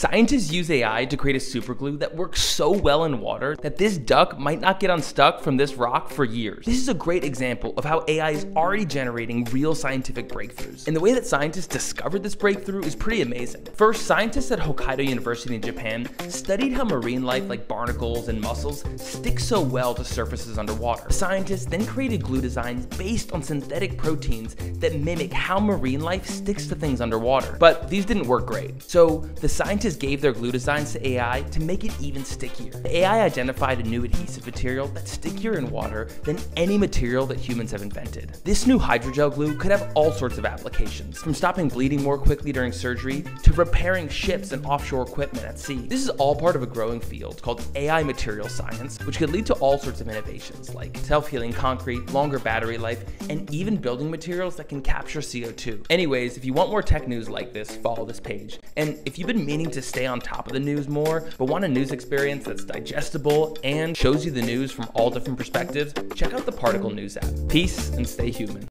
Scientists use AI to create a superglue that works so well in water that this duck might not get unstuck from this rock for years. This is a great example of how AI is already generating real scientific breakthroughs. And the way that scientists discovered this breakthrough is pretty amazing. First, scientists at Hokkaido University in Japan studied how marine life like barnacles and mussels stick so well to surfaces underwater. Scientists then created glue designs based on synthetic proteins that mimic how marine life sticks to things underwater. But these didn't work great. So the scientists gave their glue designs to AI to make it even stickier. The AI identified a new adhesive material that's stickier in water than any material that humans have invented. This new hydrogel glue could have all sorts of applications, from stopping bleeding more quickly during surgery to repairing ships and offshore equipment at sea. This is all part of a growing field called AI material science, which could lead to all sorts of innovations like self-healing concrete, longer battery life, and even building materials that can capture CO2. Anyways, if you want more tech news like this, follow this page. And if you've been meaning to stay on top of the news more, but want a news experience that's digestible and shows you the news from all different perspectives, check out the Particle News app. Peace and stay human.